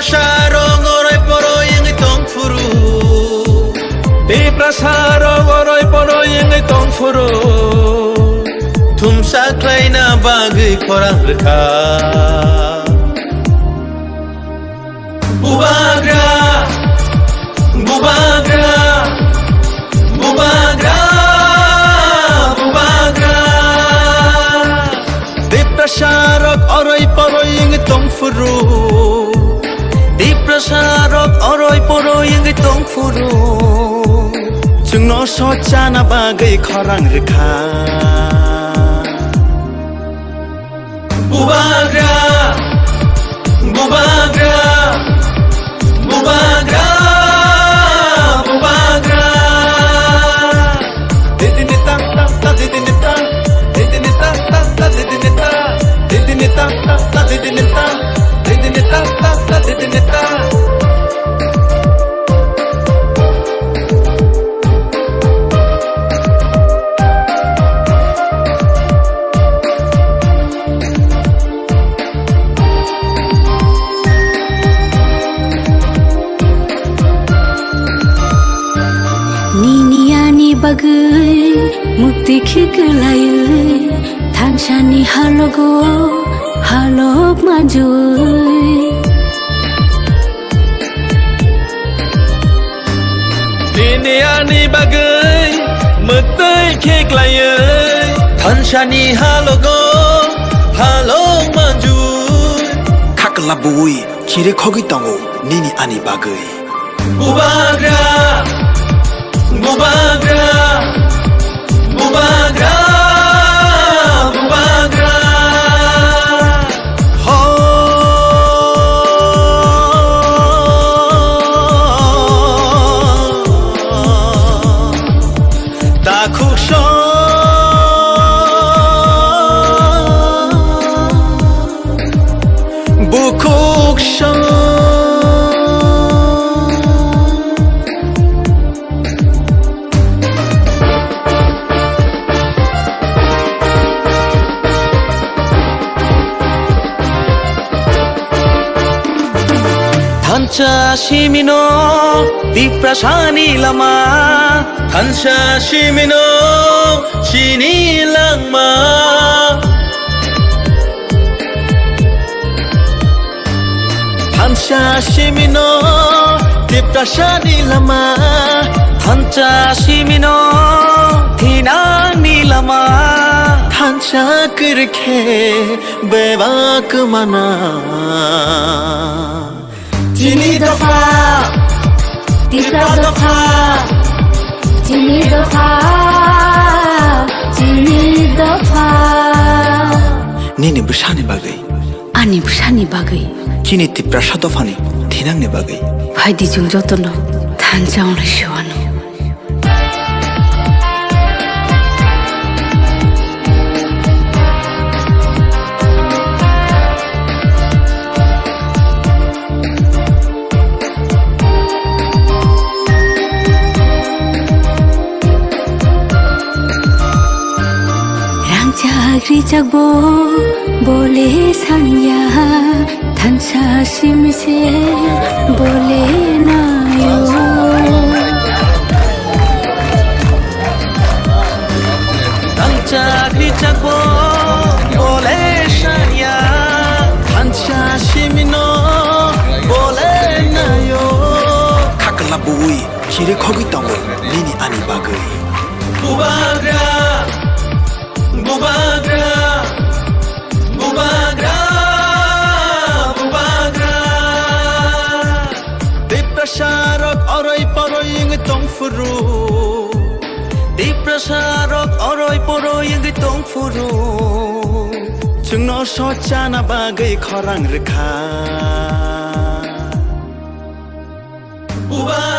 prasarong oray poroy ang itong furu Di prasarong oray poroy ang itong furu Tumsaklay na bagay korang reka Bubagra Bubagra Bubagra Bubagra Di prasarong oray poroy ang itong furu Oroi poro yang gai tong furu Chung no so chana ba gai khorang rikha Bubagra Bubagra Bubagra Bubagra Didini tak tak tak didini tak Didini tak tak tak didini tak Didini tak tak tak didini tak Didini tak tak tak didini tak Kelai Tanshani halogo halok majui Diniani bagai metai keklai Tanshani halogo halok majui Kaklabui kire kogi tango nini ani bagai Bubagra Bubagra Takusho Bukuksho ಹಂಸಾಶಿಮಿನೋ ದೀಪ್ರಶಾನೀಲಮ ಹಂಸಾಶಿಮಿನೋ ಶಿನೀಲಮ್ಮ ಹಂಸಾಶಿಮಿನೋ ದೀಪ್ರಶಾನೀಲಮ ಹಂಸಾಶಿಮಿನೋ ಧಿನಾನೀಲಮ ಹಂಸಾಕೃಖೆ ಬೇವಾಕ ಮನಾ Tancha shimino diprasani lama Tancha shimino shini langma Tancha shimino diprasani lama Tancha shimino thinani lama 자고 몰래 산야 단차 심세 몰래 나요. 단차 그리자고 몰래 산야 단차 심노 몰래 나요. 카클라 부이. 시레 거기 땅고 니니 아니 바그이. 부바그라 부바그라. Deprasarok oray poroy yung itong furu Jungno socha na bagay korang rekha Bubagra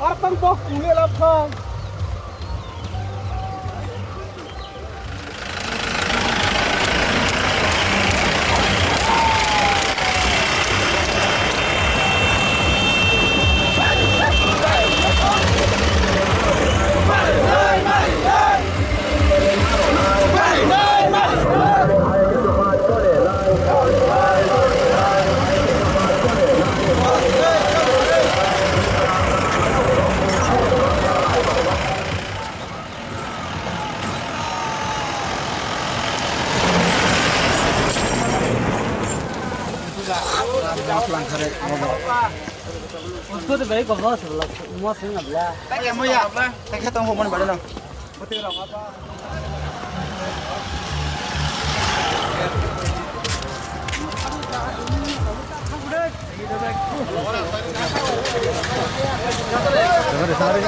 Arapang bok, uli lapang. उसको तो भाई cover से लग मुआ से ना ब्ला तक हम या तक खत्म हो मन बड़े ना बते रहा पापा Jangan ditarik.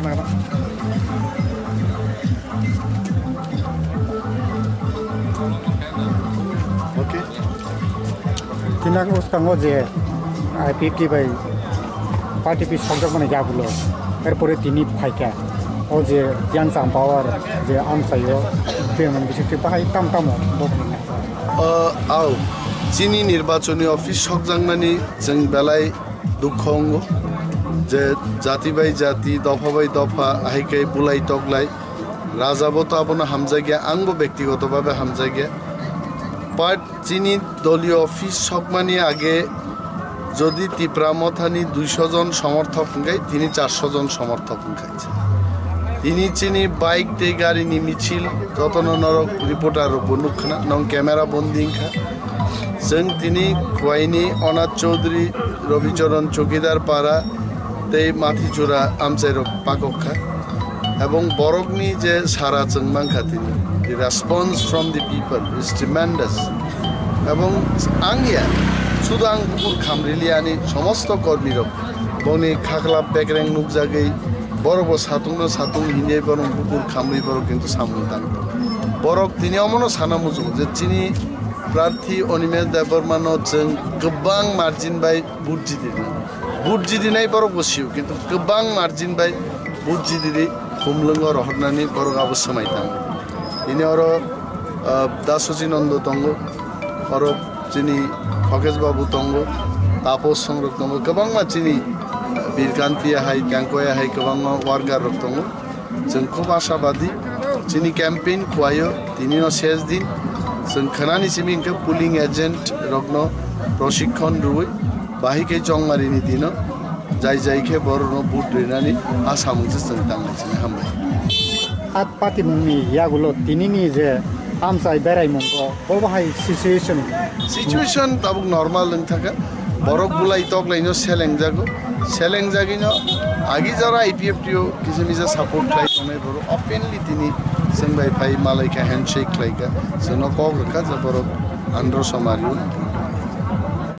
Nào. ওকে তিনাক উস্কাঙ্গ যে আইপিএফটি বাই পার্টি পিস সংযোগ মানে যাগুলো এরপরে তিনি ফাইকা ও যে ইয়াংসাং পাওয়ার যে আমসাইও বেমন বিশেষ বাহাই তাম তামো আও চিনি নির্বাচনী অফিস সকজাংমানি जों বেলায় দুঃখ অঙ্গ যে জাতি বাই জাতি, দফা বাই দফা আহিকাই বুলাই তগলাই রাজাবো তো আপনার হামজাগিয়া আংবো ব্যক্তিগতভাবে হামজাগিয়া বাট চিনি, দলীয় অফিস সকমানি আগে যদি তিপ্রামথানি দুইশো জন সমর্থক গাই তিনি চারশো জন সমর্থক খাইছে তিনি চিনি বাইক তে গাড়ি নি মিছিল যতন নরক রিপোর্টার বনুখানা নং ক্যামেরা বন্দিংখা जों তিনি খোয়াইনি অনাথ চৌধুরী রবিচরণ চৌকিদার পাড়া તે માથી ચૂરા આમચેરો પાકો ખાય એવં যে সারা સારા ચંગમાં ખાતી the response from the people is tremendous এবং আঙ্গিয়া শুধু আং পুকুর খামরিলি আনি সমস্ত কর্মীর বনে খাকলা পেকরেং নুক জাগেই বড় সাতুং সাতুং সাতুং হিনে বরং পুকুর খামরি বড় কিন্তু সামুল দান। বরক তিনি অমন সানা মুজু, যে চিনি প্রার্থী অনিমেষ দেববর্মানো যেন গবাং মার্জিন বাই বুট জিতে बुट जिदिनाय बरक बसियो किन्तु गोबां मार्जिन बाय बुट जिदिरि हुमलोङो रहरनानै बरक आबो समायतां इनि अर दा सचिनन्द दङ अर चिनि फकेश बाबु दङ तापस संरक दङ गोबां मानसिनि बिरकान्तियाहाय गांकयाहाय गोबां वार्कार दङ जों खुब आशाबादि चिनि क्याम्पेइन खुवायो दिनैनो शेष दिन जों खोनानि सिमिंखौ पुलिं एजेन्ट रग्न प्रशिक्षण रुई बाहिकै चंमारिनि दिन जाय जायखे बरनो बुट रैनानै आसामजों जों दांनायजों हामबाय আত পাতি মুংনি ইয়াগুলো তিনিনি যে আমসাই বেড়াই মুঙ্গ ও বাহাই সিচুয়েশন সিচুয়েশন তাবুক নর্মাল নং থাকা বরক বুলাই তক লাইনো সেলেং জাগো সেলেং জাগিনো আগে যারা আইপিএফটিও কিছু মিজা সাপোর্ট খাই তনাই বড় অপেনলি তিনি जों बाय फाइ मालायका हेन्डशेक लायका जोंनाव कक रखा जा बरक आन्ध्र समारियो